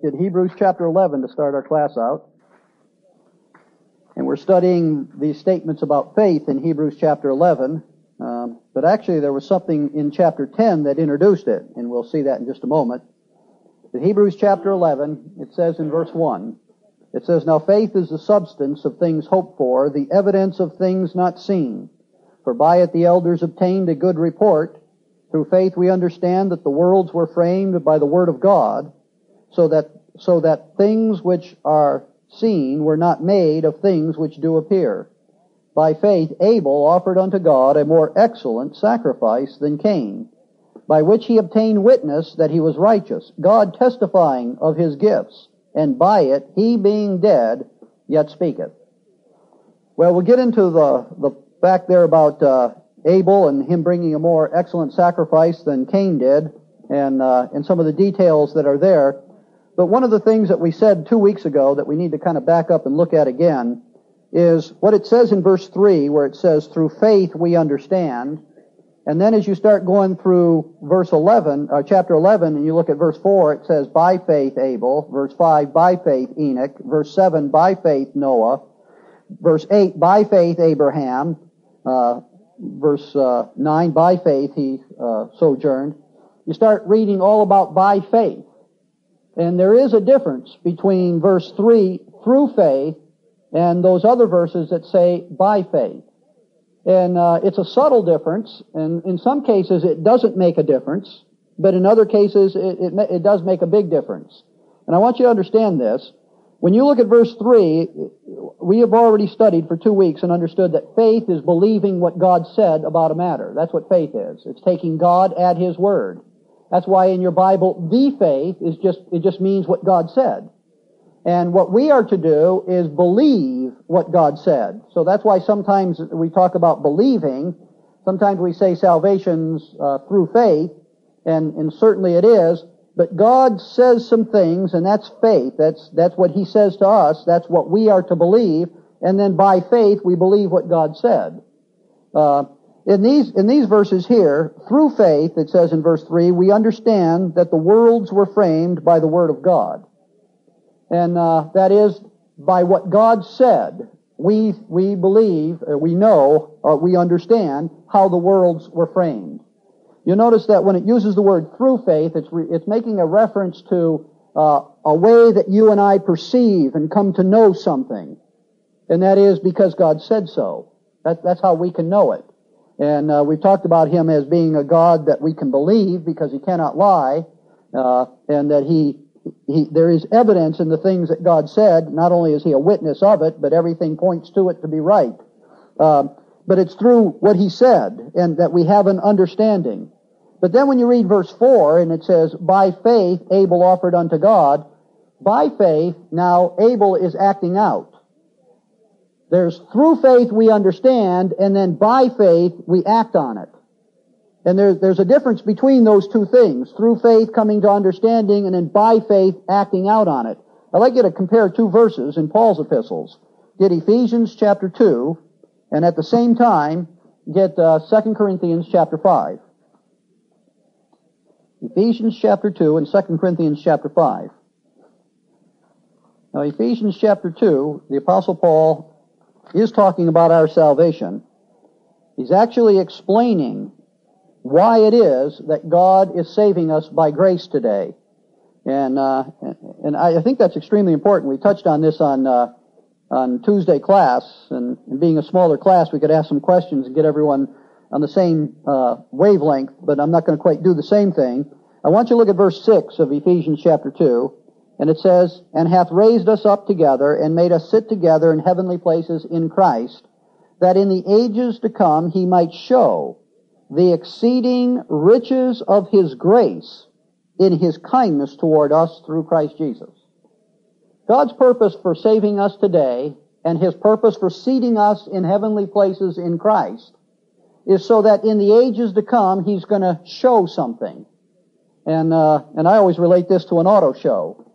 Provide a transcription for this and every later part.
in Hebrews chapter 11 to start our class out. And we're studying these statements about faith in Hebrews chapter 11. Um, but actually, there was something in chapter 10 that introduced it, and we'll see that in just a moment. In Hebrews chapter 11, it says in verse 1, it says, Now faith is the substance of things hoped for, the evidence of things not seen. For by it the elders obtained a good report. Through faith we understand that the worlds were framed by the word of God so that, so that things which are seen were not made of things which do appear. By faith Abel offered unto God a more excellent sacrifice than Cain, by which he obtained witness that he was righteous, God testifying of his gifts, and by it he being dead yet speaketh. Well, we'll get into the, the fact there about uh, Abel and him bringing a more excellent sacrifice than Cain did, and uh, and some of the details that are there. But one of the things that we said two weeks ago that we need to kind of back up and look at again is what it says in verse 3 where it says, through faith we understand. And then as you start going through verse 11, uh, chapter 11, and you look at verse 4, it says, by faith Abel. Verse 5, by faith Enoch. Verse 7, by faith Noah. Verse 8, by faith Abraham. Uh, verse uh, 9, by faith he uh, sojourned. You start reading all about by faith. And there is a difference between verse 3, through faith, and those other verses that say by faith. And uh, it's a subtle difference, and in some cases it doesn't make a difference, but in other cases it, it, it does make a big difference. And I want you to understand this. When you look at verse 3, we have already studied for two weeks and understood that faith is believing what God said about a matter. That's what faith is. It's taking God at His word. That's why in your Bible, the faith is just, it just means what God said. And what we are to do is believe what God said. So that's why sometimes we talk about believing. Sometimes we say salvation's uh, through faith, and, and certainly it is. But God says some things, and that's faith. That's, that's what He says to us. That's what we are to believe. And then by faith, we believe what God said. Uh, in these, in these verses here, through faith, it says in verse 3, we understand that the worlds were framed by the Word of God. And uh, that is, by what God said, we, we believe, uh, we know, uh, we understand how the worlds were framed. You'll notice that when it uses the word through faith, it's, re- it's making a reference to uh, a way that you and I perceive and come to know something. And that is because God said so. That, that's how we can know it. And uh, we've talked about him as being a God that we can believe because he cannot lie, uh, and that he, he, there is evidence in the things that God said. Not only is he a witness of it, but everything points to it to be right. Uh, but it's through what he said, and that we have an understanding. But then when you read verse 4, and it says, By faith Abel offered unto God, by faith, now Abel is acting out. There's through faith we understand, and then by faith we act on it. And there, there's a difference between those two things. Through faith coming to understanding, and then by faith acting out on it. I'd like you to compare two verses in Paul's epistles. Get Ephesians chapter 2, and at the same time, get uh, 2 Corinthians chapter 5. Ephesians chapter 2 and 2 Corinthians chapter 5. Now, Ephesians chapter 2, the Apostle Paul is talking about our salvation. He's actually explaining why it is that God is saving us by grace today. And, uh, and I think that's extremely important. We touched on this on, uh, on Tuesday class, and, being a smaller class, we could ask some questions and get everyone on the same uh, wavelength, but I'm not going to quite do the same thing. I want you to look at verse 6 of Ephesians chapter 2. And it says, and hath raised us up together and made us sit together in heavenly places in Christ, that in the ages to come he might show the exceeding riches of his grace in his kindness toward us through Christ Jesus. God's purpose for saving us today and his purpose for seating us in heavenly places in Christ is so that in the ages to come he's going to show something. And, uh, and I always relate this to an auto show.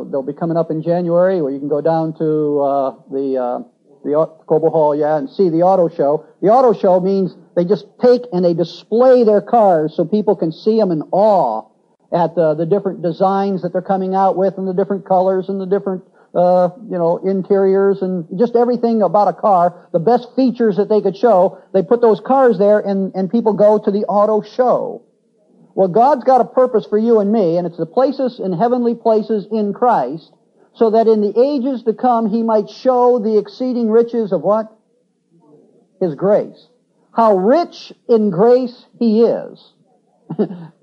Uh, they'll be coming up in January, where you can go down to uh, the uh, the Cobo Hall, yeah, and see the auto show. The auto show means they just take and they display their cars so people can see them in awe at the, the different designs that they're coming out with and the different colors and the different uh, you know, interiors and just everything about a car, the best features that they could show, they put those cars there and, and people go to the auto show. Well, God's got a purpose for you and me, and it's the places in heavenly places in Christ, so that in the ages to come He might show the exceeding riches of what? His grace. How rich in grace He is.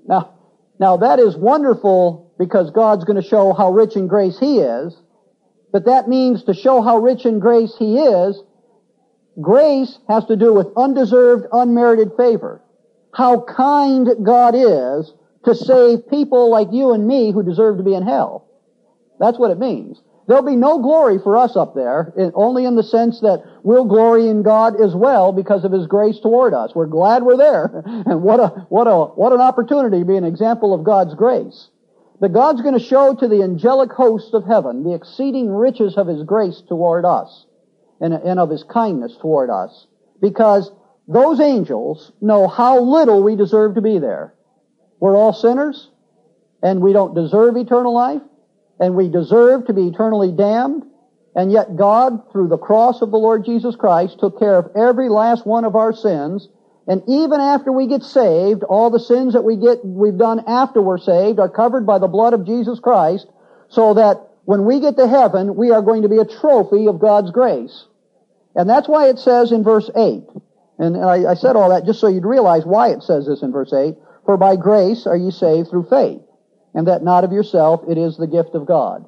now, now that is wonderful because God's going to show how rich in grace He is, but that means to show how rich in grace He is, grace has to do with undeserved, unmerited favor. How kind God is to save people like you and me who deserve to be in hell. That's what it means. There'll be no glory for us up there, only in the sense that we'll glory in God as well because of His grace toward us. We're glad we're there. And what a, what a, what an opportunity to be an example of God's grace that God's going to show to the angelic hosts of heaven the exceeding riches of His grace toward us and, and of His kindness toward us. Because those angels know how little we deserve to be there. We're all sinners, and we don't deserve eternal life, and we deserve to be eternally damned, and yet God, through the cross of the Lord Jesus Christ, took care of every last one of our sins and even after we get saved, all the sins that we get, we've done after we're saved are covered by the blood of Jesus Christ, so that when we get to heaven, we are going to be a trophy of God's grace. And that's why it says in verse 8, and I, I said all that just so you'd realize why it says this in verse 8, for by grace are ye saved through faith, and that not of yourself, it is the gift of God.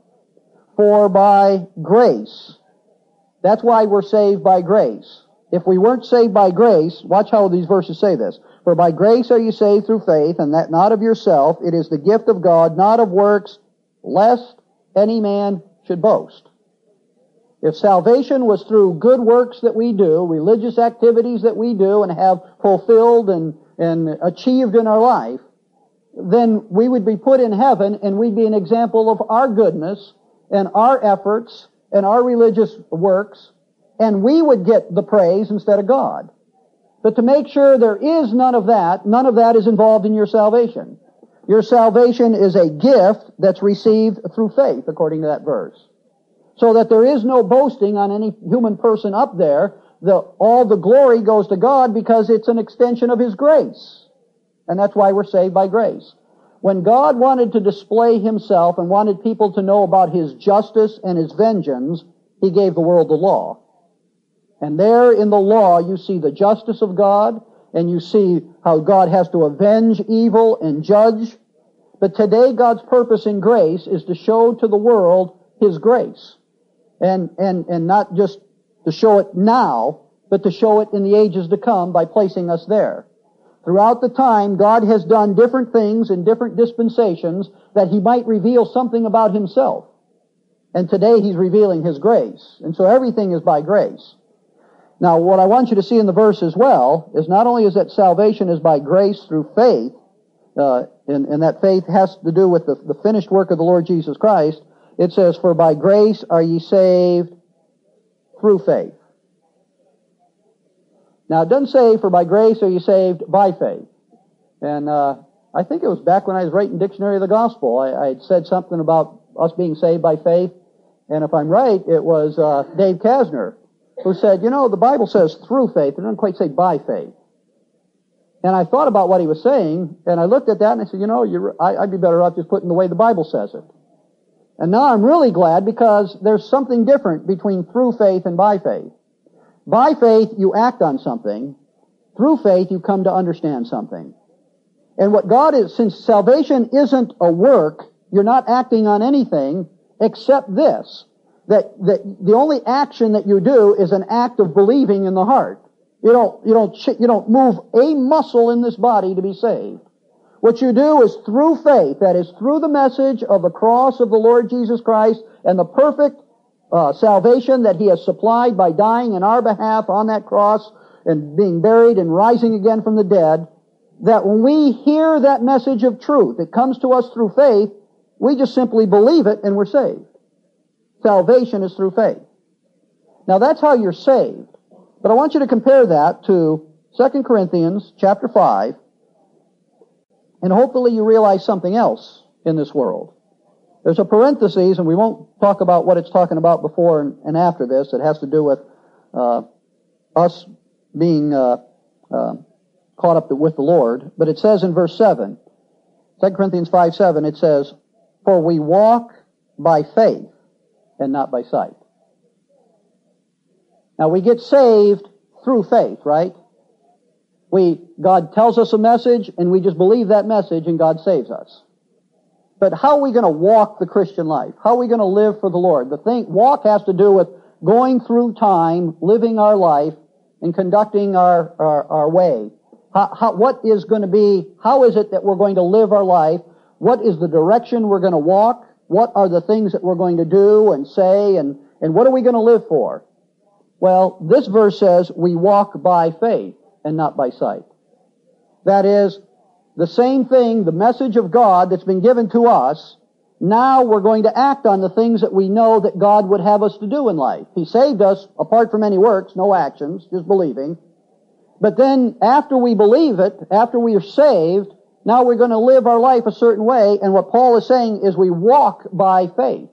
For by grace, that's why we're saved by grace. If we weren't saved by grace, watch how these verses say this. For by grace are you saved through faith, and that not of yourself. It is the gift of God, not of works, lest any man should boast. If salvation was through good works that we do, religious activities that we do and have fulfilled and, and achieved in our life, then we would be put in heaven and we'd be an example of our goodness and our efforts and our religious works and we would get the praise instead of God. But to make sure there is none of that, none of that is involved in your salvation. Your salvation is a gift that's received through faith, according to that verse. So that there is no boasting on any human person up there. The, all the glory goes to God because it's an extension of His grace. And that's why we're saved by grace. When God wanted to display Himself and wanted people to know about His justice and His vengeance, He gave the world the law. And there in the law you see the justice of God, and you see how God has to avenge evil and judge. But today God's purpose in grace is to show to the world His grace. And, and, and not just to show it now, but to show it in the ages to come by placing us there. Throughout the time, God has done different things in different dispensations that He might reveal something about Himself. And today He's revealing His grace. And so everything is by grace. Now, what I want you to see in the verse as well is not only is that salvation is by grace through faith, uh, and, and, that faith has to do with the, the finished work of the Lord Jesus Christ. It says, "For by grace are ye saved through faith." Now, it doesn't say, "For by grace are ye saved by faith." And uh, I think it was back when I was writing Dictionary of the Gospel. I, I had said something about us being saved by faith, and if I'm right, it was uh, Dave Kasner who said, you know, the Bible says through faith. It doesn't quite say by faith. And I thought about what he was saying, and I looked at that and I said, you know, I, I'd be better off just putting the way the Bible says it. And now I'm really glad because there's something different between through faith and by faith. By faith, you act on something. Through faith, you come to understand something. And what God is, since salvation isn't a work, you're not acting on anything except this that, that the only action that you do is an act of believing in the heart. You don't, you don't, you don't move a muscle in this body to be saved. What you do is through faith, that is through the message of the cross of the Lord Jesus Christ and the perfect uh, salvation that He has supplied by dying in our behalf on that cross and being buried and rising again from the dead, that when we hear that message of truth, it comes to us through faith, we just simply believe it and we're saved. Salvation is through faith. Now that's how you're saved. But I want you to compare that to 2 Corinthians chapter 5 And hopefully you realize something else in this world. There's a parenthesis, and we won't talk about what it's talking about before and, after this. It has to do with uh, us being uh, uh, caught up with the Lord. But it says in verse 7, 2 Corinthians 5 7, it says, For we walk by faith and not by sight. Now we get saved through faith, right? We, God tells us a message and we just believe that message and God saves us. But how are we going to walk the Christian life? How are we going to live for the Lord? The thing, walk has to do with going through time, living our life, and conducting our, our, our way. How, how, what is going to be, how is it that we're going to live our life? What is the direction we're going to walk? What are the things that we're going to do and say and, and what are we going to live for? Well, this verse says we walk by faith and not by sight. That is, the same thing, the message of God that's been given to us, now we're going to act on the things that we know that God would have us to do in life. He saved us apart from any works, no actions, just believing. But then after we believe it, after we are saved, now we're going to live our life a certain way, and what Paul is saying is we walk by faith.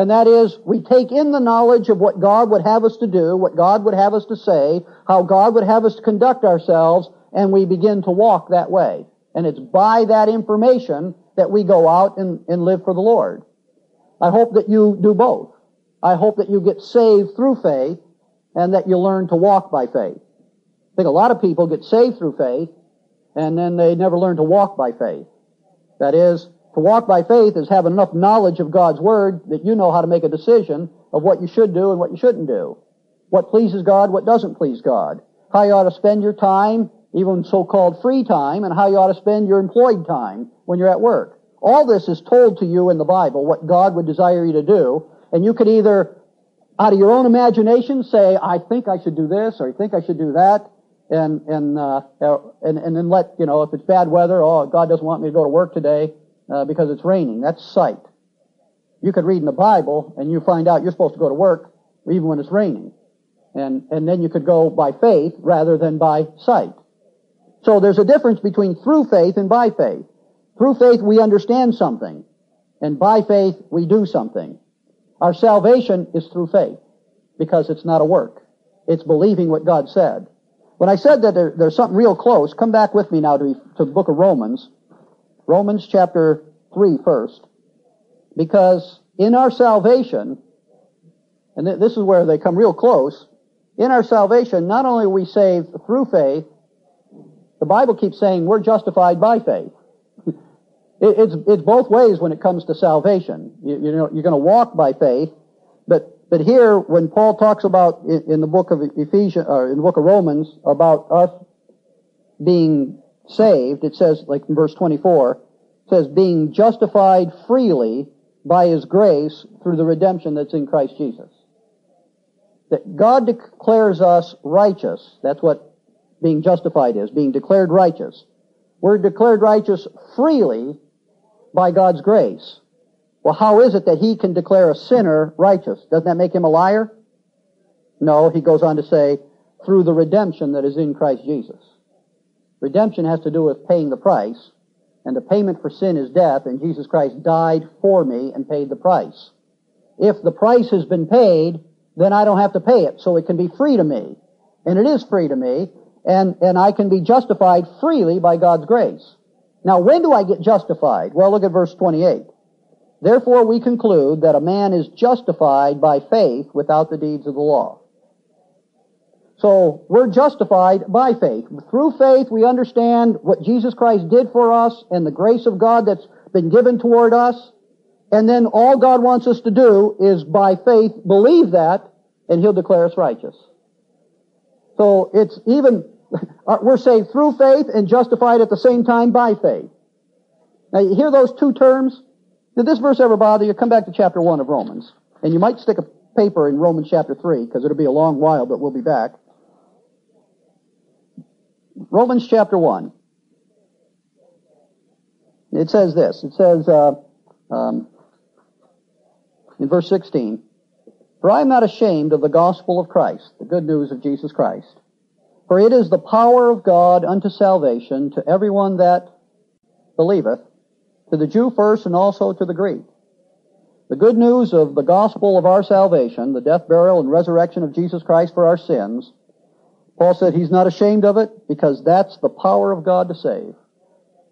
And that is, we take in the knowledge of what God would have us to do, what God would have us to say, how God would have us to conduct ourselves, and we begin to walk that way. And it's by that information that we go out and, and live for the Lord. I hope that you do both. I hope that you get saved through faith and that you learn to walk by faith. I think a lot of people get saved through faith and then they never learn to walk by faith. That is, to walk by faith is have enough knowledge of God's Word that you know how to make a decision of what you should do and what you shouldn't do. What pleases God, what doesn't please God. How you ought to spend your time, even so-called free time, and how you ought to spend your employed time when you're at work. All this is told to you in the Bible, what God would desire you to do, and you could either, out of your own imagination, say, I think I should do this, or I think I should do that, and and uh, and and then let you know if it's bad weather. Oh, God doesn't want me to go to work today uh, because it's raining. That's sight. You could read in the Bible and you find out you're supposed to go to work even when it's raining, and and then you could go by faith rather than by sight. So there's a difference between through faith and by faith. Through faith we understand something, and by faith we do something. Our salvation is through faith because it's not a work. It's believing what God said. When I said that there, there's something real close, come back with me now to, to the book of Romans. Romans chapter 3 first. Because in our salvation, and th- this is where they come real close, in our salvation, not only are we saved through faith, the Bible keeps saying we're justified by faith. it, it's, it's both ways when it comes to salvation. You, you know, you're going to walk by faith, but but here, when Paul talks about in the book of Ephesians, or in the book of Romans, about us being saved, it says, like in verse 24, it says, being justified freely by His grace through the redemption that's in Christ Jesus. That God declares us righteous. That's what being justified is, being declared righteous. We're declared righteous freely by God's grace. Well, how is it that he can declare a sinner righteous? Doesn't that make him a liar? No, he goes on to say, through the redemption that is in Christ Jesus. Redemption has to do with paying the price, and the payment for sin is death, and Jesus Christ died for me and paid the price. If the price has been paid, then I don't have to pay it, so it can be free to me. And it is free to me, and, and I can be justified freely by God's grace. Now, when do I get justified? Well, look at verse 28. Therefore we conclude that a man is justified by faith without the deeds of the law. So we're justified by faith. Through faith we understand what Jesus Christ did for us and the grace of God that's been given toward us. And then all God wants us to do is by faith believe that and He'll declare us righteous. So it's even, we're saved through faith and justified at the same time by faith. Now you hear those two terms? Did this verse ever bother you? Come back to chapter 1 of Romans. And you might stick a paper in Romans chapter 3, because it'll be a long while, but we'll be back. Romans chapter 1. It says this. It says, uh, um, in verse 16, For I am not ashamed of the gospel of Christ, the good news of Jesus Christ. For it is the power of God unto salvation to everyone that believeth, to the Jew first and also to the Greek. The good news of the gospel of our salvation, the death, burial, and resurrection of Jesus Christ for our sins, Paul said he's not ashamed of it because that's the power of God to save.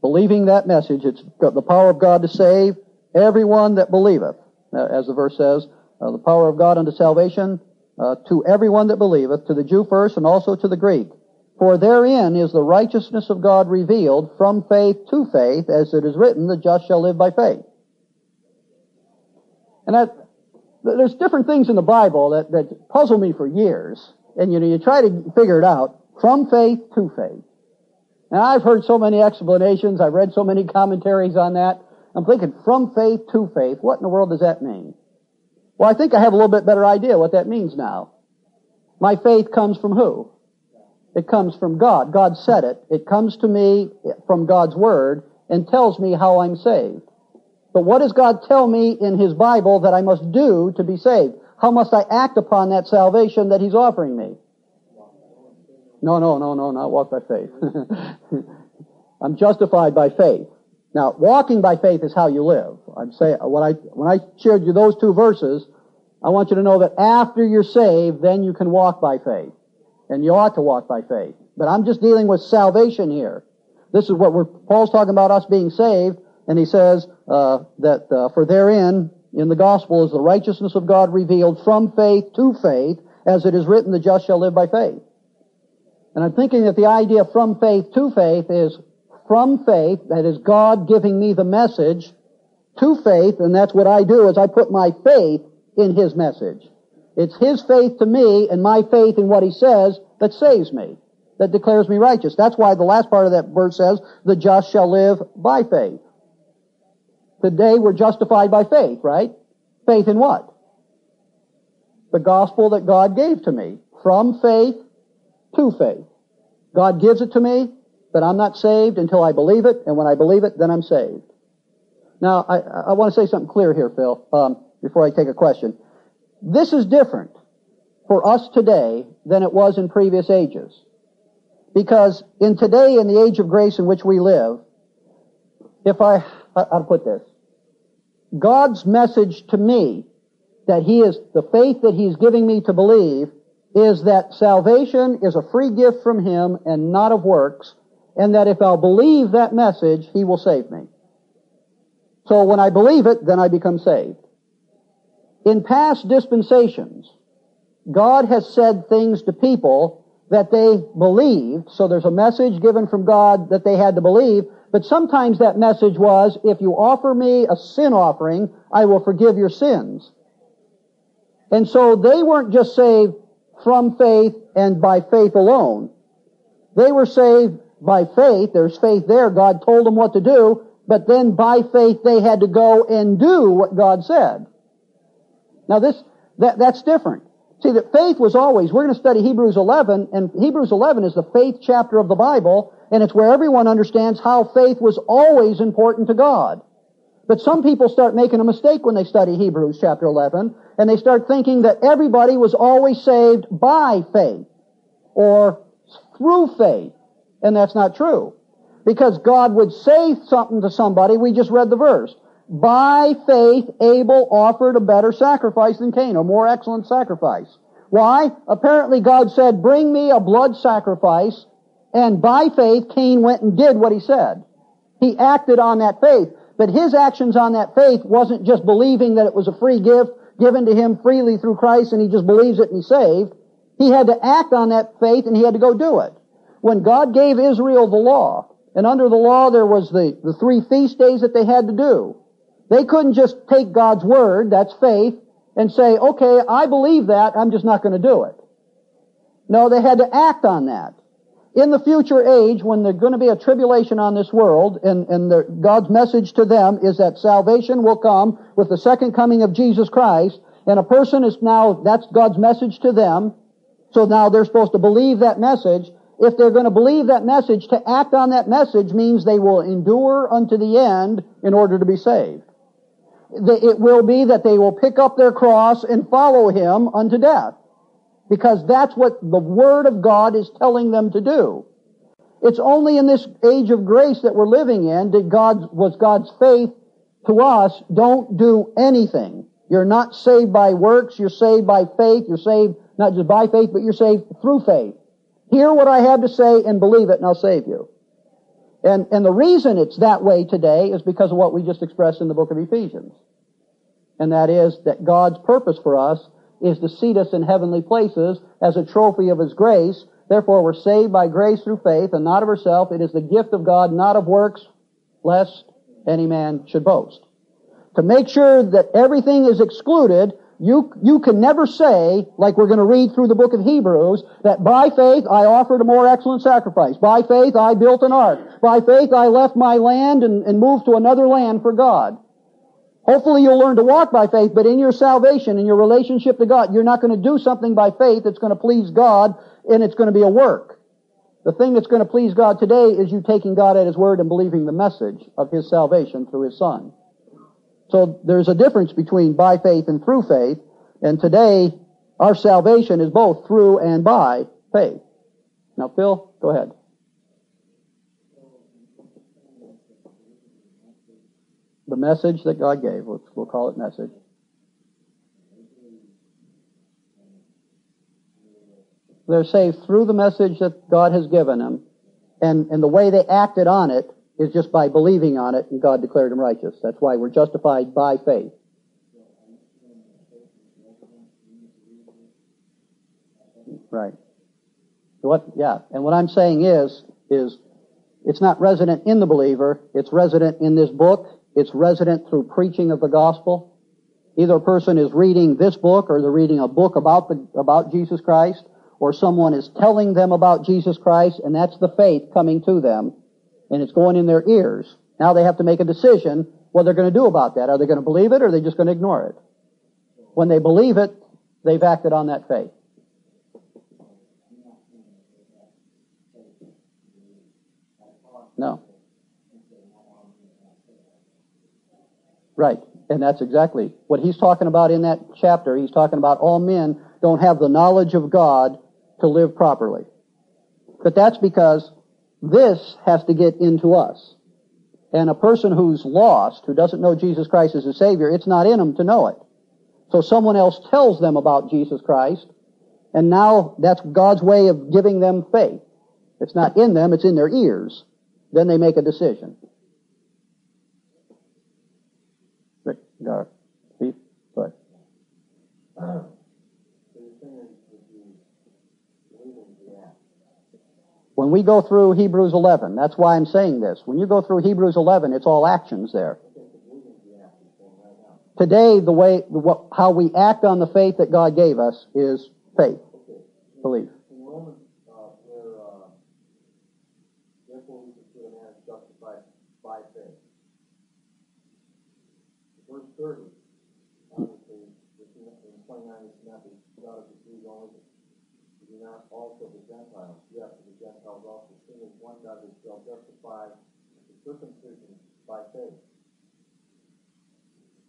Believing that message, it's the power of God to save everyone that believeth. As the verse says, uh, the power of God unto salvation uh, to everyone that believeth, to the Jew first and also to the Greek. For therein is the righteousness of God revealed from faith to faith, as it is written, the just shall live by faith. And that, there's different things in the Bible that, that puzzle me for years. And you know, you try to figure it out from faith to faith. Now I've heard so many explanations, I've read so many commentaries on that. I'm thinking from faith to faith, what in the world does that mean? Well, I think I have a little bit better idea what that means now. My faith comes from who? It comes from God. God said it. It comes to me from God's Word and tells me how I'm saved. But what does God tell me in His Bible that I must do to be saved? How must I act upon that salvation that He's offering me? No, no, no, no, not walk by faith. I'm justified by faith. Now, walking by faith is how you live. I'm saying, when I, when I shared you those two verses, I want you to know that after you're saved, then you can walk by faith. And you ought to walk by faith. But I'm just dealing with salvation here. This is what we're, Paul's talking about us being saved, and he says, uh, that, uh, for therein, in the gospel is the righteousness of God revealed from faith to faith, as it is written, the just shall live by faith. And I'm thinking that the idea from faith to faith is from faith, that is God giving me the message, to faith, and that's what I do, is I put my faith in His message. It's His faith to me and my faith in what He says that saves me, that declares me righteous. That's why the last part of that verse says, the just shall live by faith. Today we're justified by faith, right? Faith in what? The gospel that God gave to me. From faith to faith. God gives it to me, but I'm not saved until I believe it, and when I believe it, then I'm saved. Now, I, I want to say something clear here, Phil, um, before I take a question. This is different for us today than it was in previous ages. Because in today, in the age of grace in which we live, if I, Uh, I'll put this, God's message to me that He is, the faith that He's giving me to believe is that salvation is a free gift from Him and not of works, and that if I'll believe that message, He will save me. So when I believe it, then I become saved. In past dispensations, God has said things to people that they believed, so there's a message given from God that they had to believe, but sometimes that message was, if you offer me a sin offering, I will forgive your sins. And so they weren't just saved from faith and by faith alone. They were saved by faith. There's faith there. God told them what to do. But then by faith they had to go and do what God said. Now this, that, that's different. See that faith was always, we're going to study Hebrews 11, and Hebrews 11 is the faith chapter of the Bible, and it's where everyone understands how faith was always important to God. But some people start making a mistake when they study Hebrews chapter 11, and they start thinking that everybody was always saved by faith, or through faith. And that's not true. Because God would say something to somebody, we just read the verse. By faith, Abel offered a better sacrifice than Cain, a more excellent sacrifice. Why? Apparently God said, bring me a blood sacrifice, and by faith, Cain went and did what he said. He acted on that faith. But his actions on that faith wasn't just believing that it was a free gift given to him freely through Christ and he just believes it and he's saved. He had to act on that faith and he had to go do it. When God gave Israel the law, and under the law there was the, the three feast days that they had to do. They couldn't just take God's word, that's faith, and say, okay, I believe that, I'm just not going to do it. No, they had to act on that. In the future age, when there's going to be a tribulation on this world, and, and the, God's message to them is that salvation will come with the second coming of Jesus Christ, and a person is now, that's God's message to them, so now they're supposed to believe that message. If they're going to believe that message, to act on that message means they will endure unto the end in order to be saved. It will be that they will pick up their cross and follow Him unto death because that's what the Word of God is telling them to do. It's only in this age of grace that we're living in that God, was God's faith to us, don't do anything. You're not saved by works, you're saved by faith, you're saved not just by faith, but you're saved through faith. Hear what I have to say and believe it and I'll save you. And, and the reason it's that way today is because of what we just expressed in the book of Ephesians. And that is that God's purpose for us is to seat us in heavenly places as a trophy of His grace. Therefore, we're saved by grace through faith and not of ourselves. It is the gift of God, not of works, lest any man should boast. To make sure that everything is excluded, you, you can never say, like we're going to read through the book of Hebrews, that by faith I offered a more excellent sacrifice. By faith I built an ark. By faith I left my land and, and moved to another land for God. Hopefully you'll learn to walk by faith, but in your salvation, in your relationship to God, you're not going to do something by faith that's going to please God and it's going to be a work. The thing that's going to please God today is you taking God at His word and believing the message of His salvation through His Son. So there's a difference between by faith and through faith, and today our salvation is both through and by faith. Now Phil, go ahead. The message that God gave, we'll call it message. They're saved through the message that God has given them, and, and the way they acted on it is just by believing on it, and God declared him righteous. That's why we're justified by faith. Right. What? Yeah. And what I'm saying is, is it's not resident in the believer. It's resident in this book. It's resident through preaching of the gospel. Either a person is reading this book, or they're reading a book about the about Jesus Christ, or someone is telling them about Jesus Christ, and that's the faith coming to them, and it's going in their ears. Now they have to make a decision what they're going to do about that. Are they going to believe it or are they just going to ignore it? When they believe it, they've acted on that faith. No. Right. And that's exactly what he's talking about in that chapter. He's talking about all men don't have the knowledge of God to live properly. But that's because this has to get into us. And a person who's lost, who doesn't know Jesus Christ as a Savior, it's not in them to know it. So someone else tells them about Jesus Christ, and now that's God's way of giving them faith. It's not in them, it's in their ears. Then they make a decision. Rick, Steve, go ahead. Uh, When we go through Hebrews 11, that's why I'm saying this. When you go through Hebrews 11, it's all actions there. Today, the way, the, how we act on the faith that God gave us is faith, belief. Verse 30, obviously, in 29 is message, God is the only do not also the Gentiles. Yes, the Gentiles also, seeing one God is shall justify the circumcision by faith,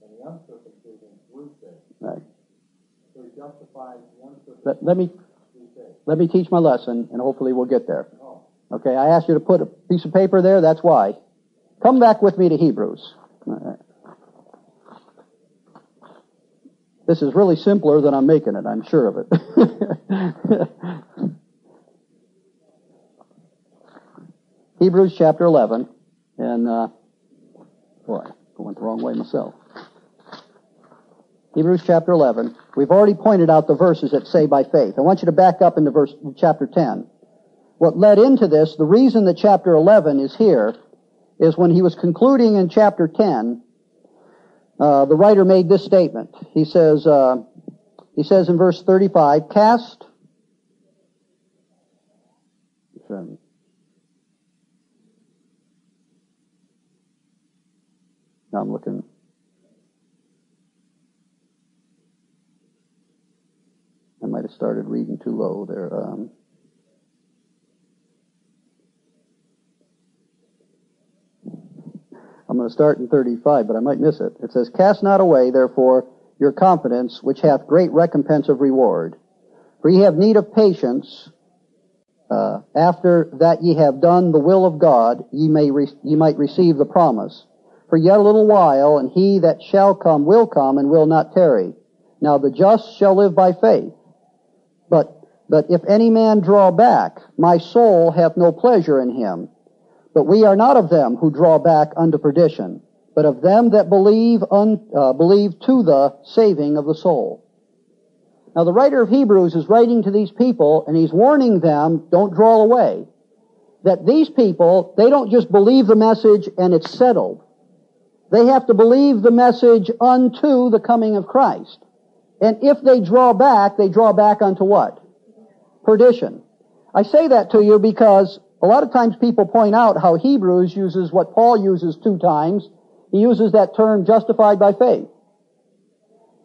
and the uncircumcision through faith. Right. So he justifies the uncircumcision let, let me let me teach my lesson, and hopefully we'll get there. Oh. Okay, I asked you to put a piece of paper there. That's why. Come back with me to Hebrews. This is really simpler than I'm making it, I'm sure of it. Hebrews chapter 11, and, uh, boy, I went the wrong way myself. Hebrews chapter 11. We've already pointed out the verses that say by faith. I want you to back up into verse, chapter 10. What led into this, the reason that chapter 11 is here, is when he was concluding in chapter 10, uh, the writer made this statement. He says, uh, he says in verse 35, cast, now I'm looking, I might have started reading too low there. Um, I'm going to start in 35, but I might miss it. It says, Cast not away, therefore, your confidence, which hath great recompense of reward. For ye have need of patience, uh, after that ye have done the will of God, ye may re- ye might receive the promise. For yet a little while, and he that shall come will come and will not tarry. Now the just shall live by faith. But but if any man draw back, my soul hath no pleasure in him. But we are not of them who draw back unto perdition, but of them that believe un, uh, believe to the saving of the soul. Now the writer of Hebrews is writing to these people and he's warning them, don't draw away. That these people, they don't just believe the message and it's settled. They have to believe the message unto the coming of Christ. And if they draw back, they draw back unto what? Perdition. I say that to you because a lot of times people point out how Hebrews uses what Paul uses two times. He uses that term justified by faith.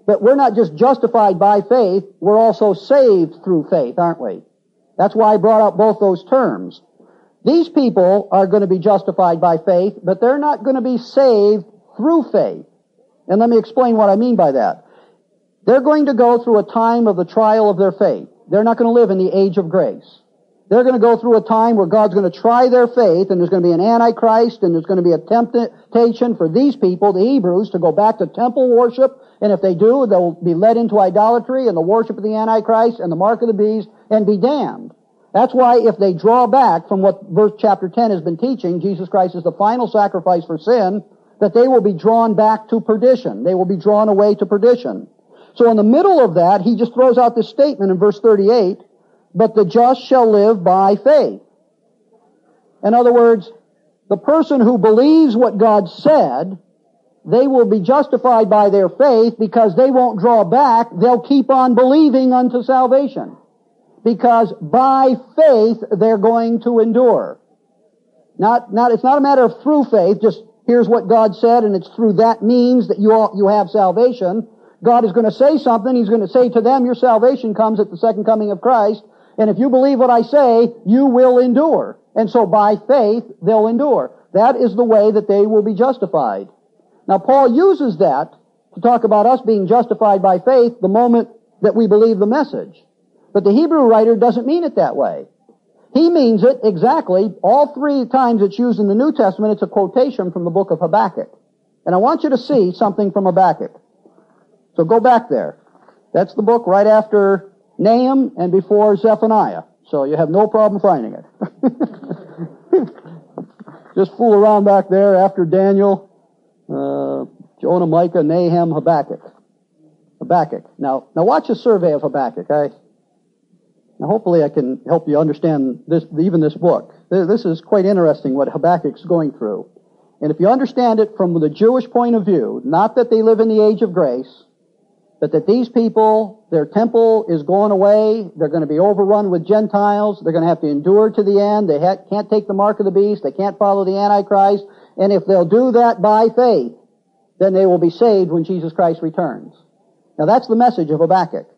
But we're not just justified by faith, we're also saved through faith, aren't we? That's why I brought out both those terms. These people are going to be justified by faith, but they're not going to be saved through faith. And let me explain what I mean by that. They're going to go through a time of the trial of their faith. They're not going to live in the age of grace. They're going to go through a time where God's going to try their faith, and there's going to be an antichrist, and there's going to be a temptation for these people, the Hebrews, to go back to temple worship, and if they do, they'll be led into idolatry and the worship of the antichrist and the mark of the beast and be damned. That's why if they draw back from what verse chapter 10 has been teaching, Jesus Christ is the final sacrifice for sin, that they will be drawn back to perdition. They will be drawn away to perdition. So in the middle of that, he just throws out this statement in verse 38, but the just shall live by faith. In other words, the person who believes what God said, they will be justified by their faith because they won't draw back. They'll keep on believing unto salvation. Because by faith, they're going to endure. Not, not, it's not a matter of through faith, just here's what God said and it's through that means that you, all, you have salvation. God is going to say something. He's going to say to them, your salvation comes at the second coming of Christ. And if you believe what I say, you will endure. And so by faith, they'll endure. That is the way that they will be justified. Now Paul uses that to talk about us being justified by faith the moment that we believe the message. But the Hebrew writer doesn't mean it that way. He means it exactly all three times it's used in the New Testament. It's a quotation from the book of Habakkuk. And I want you to see something from Habakkuk. So go back there. That's the book right after Nahum and before Zephaniah. So you have no problem finding it. Just fool around back there after Daniel, uh, Jonah, Micah, Nahum, Habakkuk. Habakkuk. Now, now watch a survey of Habakkuk. I, now hopefully I can help you understand this, even this book. This is quite interesting what Habakkuk's going through. And if you understand it from the Jewish point of view, not that they live in the age of grace, but that these people, their temple is going away, they're going to be overrun with Gentiles, they're going to have to endure to the end, they ha- can't take the mark of the beast, they can't follow the Antichrist, and if they'll do that by faith, then they will be saved when Jesus Christ returns. Now that's the message of Habakkuk.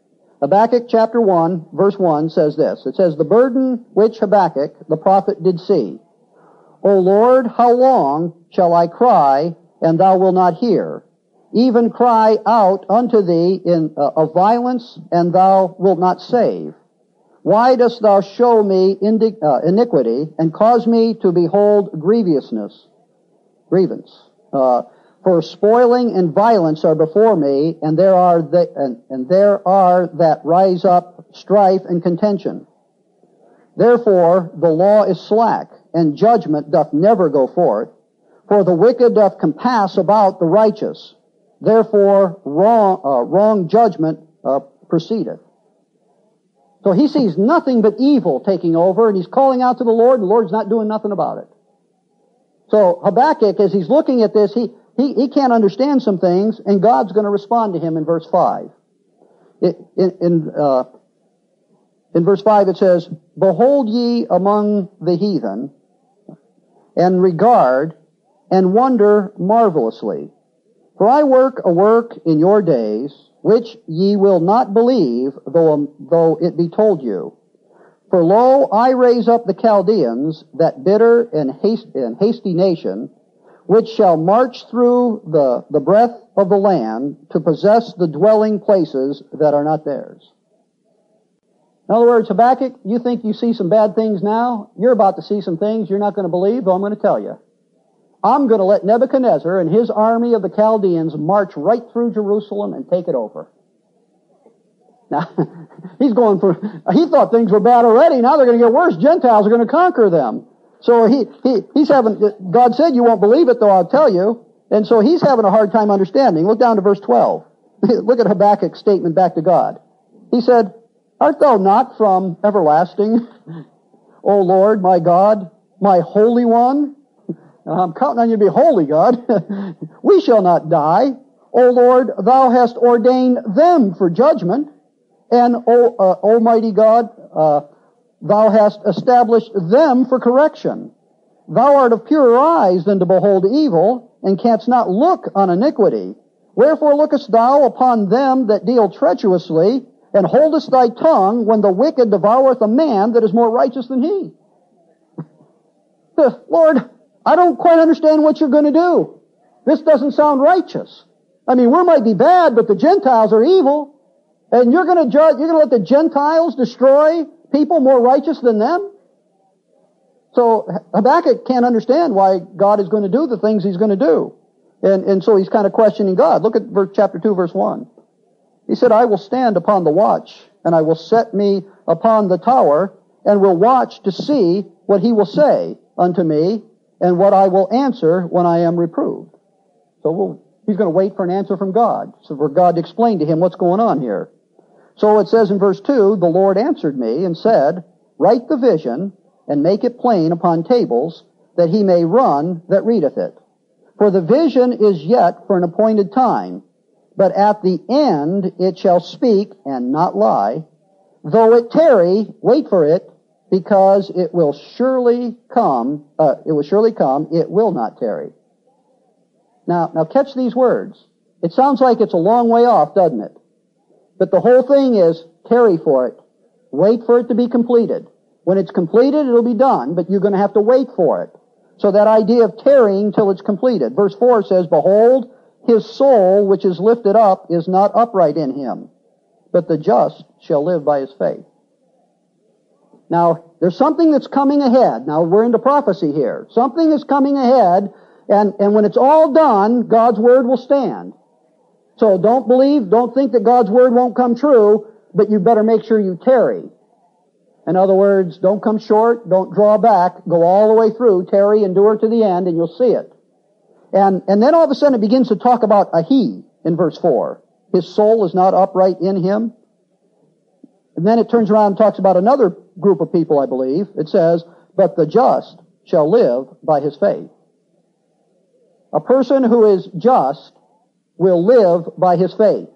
Habakkuk chapter 1, verse 1 says this. It says, The burden which Habakkuk, the prophet, did see. O Lord, how long shall I cry, and thou wilt not hear? even cry out unto thee in uh, of violence, and thou wilt not save. Why dost thou show me indi- uh, iniquity and cause me to behold grievousness, grievance? Uh, for spoiling and violence are before me, and there are the, and, and there are that rise up strife and contention. Therefore the law is slack, and judgment doth never go forth. For the wicked doth compass about the righteous, Therefore, wrong, uh, wrong judgment uh, proceedeth. So he sees nothing but evil taking over, and he's calling out to the Lord, and the Lord's not doing nothing about it. So Habakkuk, as he's looking at this, he, he, he can't understand some things, and God's going to respond to him in verse 5. It, in, in, uh, in verse 5 it says, Behold ye among the heathen, and regard, and wonder marvelously. For I work a work in your days, which ye will not believe, though, though it be told you. For lo, I raise up the Chaldeans, that bitter and, haste, and hasty nation, which shall march through the, the breadth of the land to possess the dwelling places that are not theirs. In other words, Habakkuk, you think you see some bad things now? You're about to see some things you're not going to believe, but I'm going to tell you. I'm going to let Nebuchadnezzar and his army of the Chaldeans march right through Jerusalem and take it over. Now, he's going for, he thought things were bad already. Now they're going to get worse. Gentiles are going to conquer them. So he, he, he's having, God said you won't believe it though, I'll tell you. And so he's having a hard time understanding. Look down to verse 12. Look at Habakkuk's statement back to God. He said, Art thou not from everlasting, O Lord, my God, my Holy One? And I'm counting on you to be holy, God. we shall not die. O Lord, thou hast ordained them for judgment. And, O uh, Almighty God, uh, thou hast established them for correction. Thou art of purer eyes than to behold evil, and canst not look on iniquity. Wherefore lookest thou upon them that deal treacherously, and holdest thy tongue when the wicked devoureth a man that is more righteous than he? Lord, I don't quite understand what you're going to do. This doesn't sound righteous. I mean, we might be bad, but the Gentiles are evil. And you're going to judge, you're going to let the Gentiles destroy people more righteous than them? So Habakkuk can't understand why God is going to do the things he's going to do. And, and so he's kind of questioning God. Look at verse, chapter 2, verse 1. He said, I will stand upon the watch, and I will set me upon the tower, and will watch to see what he will say unto me, and what I will answer when I am reproved. So we'll, he's going to wait for an answer from God, so for God to explain to him what's going on here. So it says in verse 2, the Lord answered me and said, Write the vision and make it plain upon tables that he may run that readeth it. For the vision is yet for an appointed time, but at the end it shall speak and not lie. Though it tarry, wait for it, because it will surely come, uh, it will surely come, it will not tarry. Now, now catch these words. It sounds like it's a long way off, doesn't it? But the whole thing is tarry for it. Wait for it to be completed. When it's completed, it'll be done, but you're going to have to wait for it. So that idea of tarrying till it's completed. Verse 4 says, Behold, his soul which is lifted up is not upright in him, but the just shall live by his faith. Now, there's something that's coming ahead. Now, we're into prophecy here. Something is coming ahead, and, and when it's all done, God's word will stand. So don't believe, don't think that God's word won't come true, but you better make sure you tarry. In other words, don't come short, don't draw back, go all the way through, tarry, endure to the end, and you'll see it. And, and then all of a sudden it begins to talk about a he in verse 4. His soul is not upright in him. And then it turns around and talks about another group of people, I believe. It says, but the just shall live by his faith. A person who is just will live by his faith.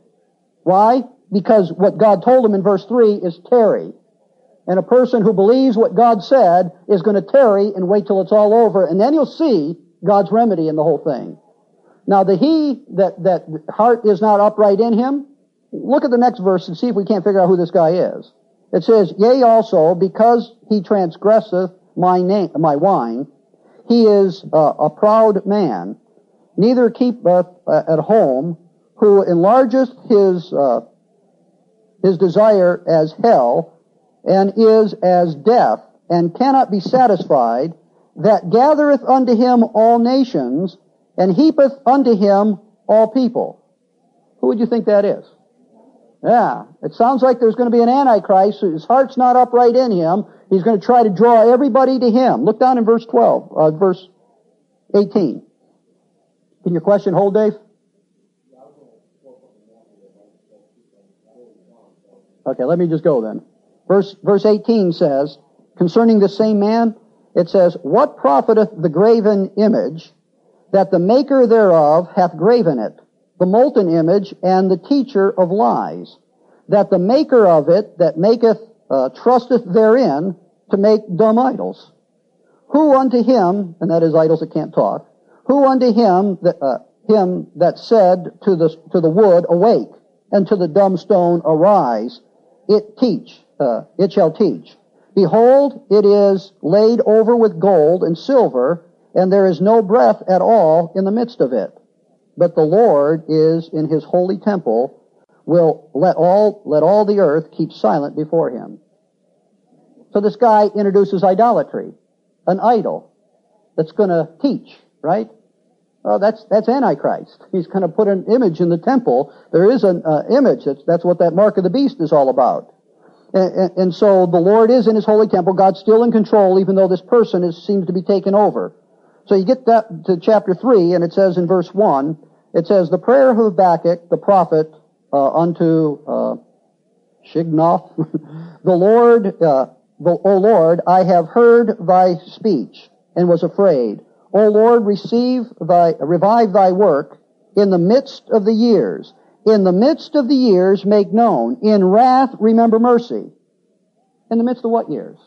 Why? Because what God told him in verse 3 is tarry. And a person who believes what God said is going to tarry and wait till it's all over, and then you'll see God's remedy in the whole thing. Now the he that, that heart is not upright in him, look at the next verse and see if we can't figure out who this guy is. It says, Yea also, because he transgresseth my name, my wine, he is uh, a proud man, neither keepeth uh, at home, who enlargeth his, uh, his desire as hell, and is as death, and cannot be satisfied, that gathereth unto him all nations, and heapeth unto him all people. Who would you think that is? Yeah, it sounds like there's going to be an antichrist. His heart's not upright in him. He's going to try to draw everybody to him. Look down in verse 12, uh, verse 18. Can your question hold, Dave? Okay, let me just go then. Verse, verse 18 says, concerning the same man, it says, What profiteth the graven image that the maker thereof hath graven it, the molten image and the teacher of lies, that the maker of it that maketh, uh, trusteth therein to make dumb idols? Who unto him, and that is idols that can't talk, who unto him that, uh, him that said to the, to the wood, awake, and to the dumb stone, arise, it teach, uh, it shall teach. Behold, it is laid over with gold and silver, and there is no breath at all in the midst of it. But the Lord is in his holy temple, will let all, let all the earth keep silent before him. So this guy introduces idolatry, an idol that's going to teach, right? Well, that's that's Antichrist. He's going to put an image in the temple. There is an uh, image. That's that's what that mark of the beast is all about. And, and, and, so the Lord is in His holy temple. God's still in control, even though this person is, seems to be taken over. So you get that to chapter three, and it says in verse one, it says the prayer of Habakkuk the prophet uh, unto uh, Shigionoth, the Lord, uh, the, O Lord, I have heard thy speech and was afraid. O Lord, receive thy, revive thy work in the midst of the years. In the midst of the years make known. In wrath remember mercy. In the midst of what years?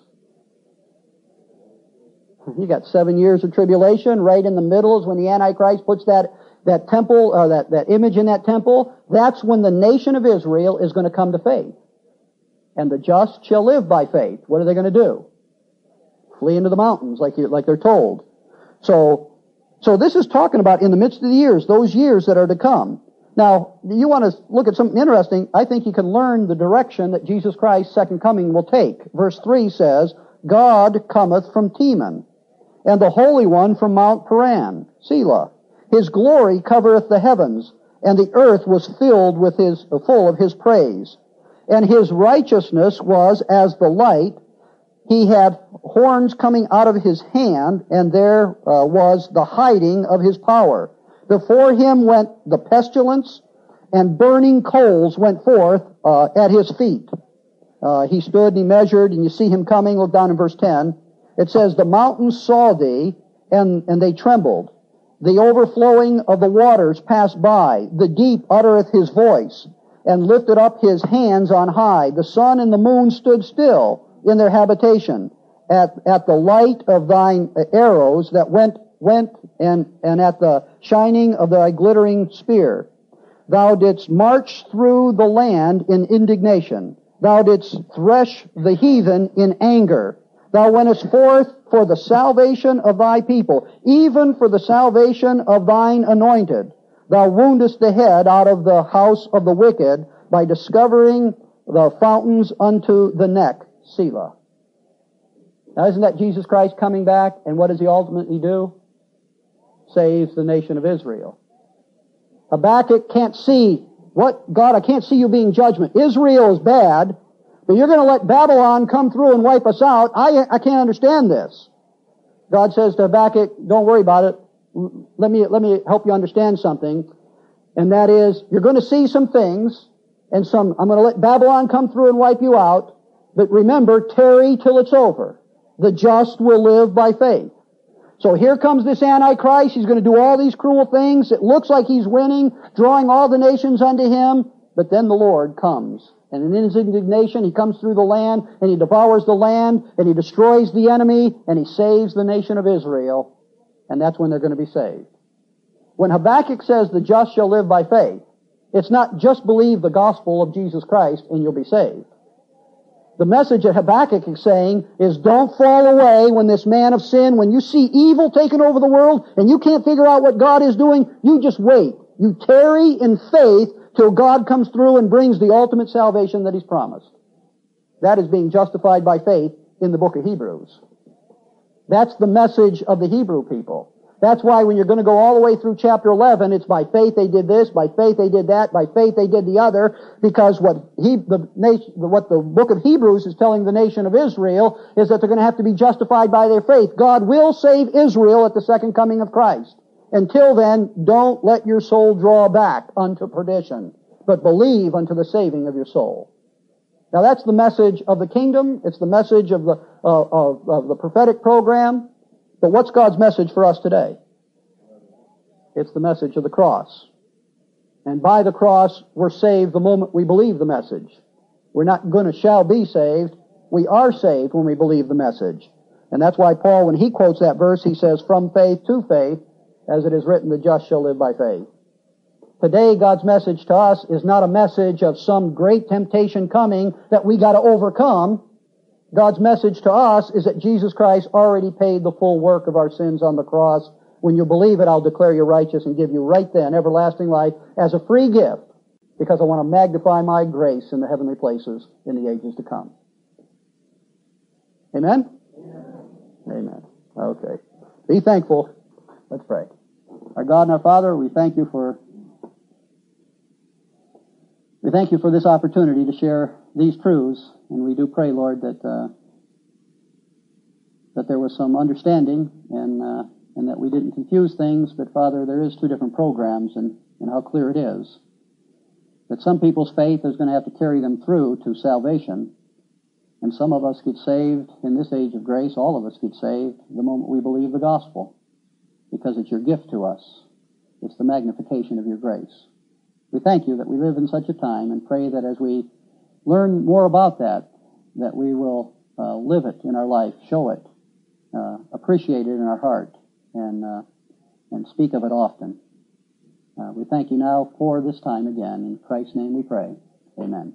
You got seven years of tribulation. Right in the middle is when the Antichrist puts that, that temple, or that, that image in that temple. That's when the nation of Israel is going to come to faith. And the just shall live by faith. What are they going to do? Flee into the mountains like, you, like they're told. So, so this is talking about in the midst of the years, those years that are to come. Now, you want to look at something interesting. I think you can learn the direction that Jesus Christ's second coming will take. Verse 3 says, God cometh from Teman, and the Holy One from Mount Paran, Selah. His glory covereth the heavens, and the earth was filled with his, full of his praise. And his righteousness was as the light, he had horns coming out of his hand, and there uh, was the hiding of his power. Before him went the pestilence, and burning coals went forth uh, at his feet. Uh, he stood and he measured, and you see him coming. Look down in verse 10. It says, The mountains saw thee, and, and they trembled. The overflowing of the waters passed by. The deep uttereth his voice, and lifted up his hands on high. The sun and the moon stood still in their habitation at, at the light of thine arrows that went, went and, and at the shining of thy glittering spear. Thou didst march through the land in indignation. Thou didst thresh the heathen in anger. Thou wentest forth for the salvation of thy people, even for the salvation of thine anointed. Thou woundest the head out of the house of the wicked by discovering the fountains unto the neck. Selah. Now isn't that Jesus Christ coming back and what does he ultimately do? Saves the nation of Israel. Habakkuk can't see what, God, I can't see you being judgment. Israel is bad, but you're going to let Babylon come through and wipe us out. I, I can't understand this. God says to Habakkuk, don't worry about it. Let me, let me help you understand something. And that is, you're going to see some things, and some, I'm going to let Babylon come through and wipe you out, but remember, tarry till it's over. The just will live by faith. So here comes this Antichrist. He's going to do all these cruel things. It looks like he's winning, drawing all the nations unto him. But then the Lord comes. And in his indignation, he comes through the land, and he devours the land, and he destroys the enemy, and he saves the nation of Israel. And that's when they're going to be saved. When Habakkuk says the just shall live by faith, it's not just believe the gospel of Jesus Christ and you'll be saved. The message that Habakkuk is saying is don't fall away when this man of sin, when you see evil taking over the world and you can't figure out what God is doing, you just wait. You tarry in faith till God comes through and brings the ultimate salvation that He's promised. That is being justified by faith in the book of Hebrews. That's the message of the Hebrew people. That's why when you're going to go all the way through chapter 11, it's by faith they did this, by faith they did that, by faith they did the other, because what he, the nation, what the book of Hebrews is telling the nation of Israel is that they're going to have to be justified by their faith. God will save Israel at the second coming of Christ. Until then, don't let your soul draw back unto perdition, but believe unto the saving of your soul. Now that's the message of the kingdom. It's the message of the, uh, of, of the prophetic program. But what's God's message for us today? It's the message of the cross. And by the cross, we're saved the moment we believe the message. We're not gonna shall be saved. We are saved when we believe the message. And that's why Paul, when he quotes that verse, he says, from faith to faith, as it is written, the just shall live by faith. Today, God's message to us is not a message of some great temptation coming that we gotta overcome. God's message to us is that Jesus Christ already paid the full work of our sins on the cross. When you believe it, I'll declare you righteous and give you right then everlasting life as a free gift because I want to magnify my grace in the heavenly places in the ages to come. Amen? Amen. Okay. Be thankful. Let's pray. Our God and our Father, we thank you for we thank you for this opportunity to share these truths, and we do pray, Lord, that uh, that there was some understanding and uh, and that we didn't confuse things. But Father, there is two different programs, and and how clear it is that some people's faith is going to have to carry them through to salvation, and some of us get saved in this age of grace. All of us get saved the moment we believe the gospel, because it's your gift to us. It's the magnification of your grace. We thank you that we live in such a time and pray that as we learn more about that, that we will uh, live it in our life, show it, uh, appreciate it in our heart, and uh, and speak of it often. Uh, we thank you now for this time again. In Christ's name we pray. Amen.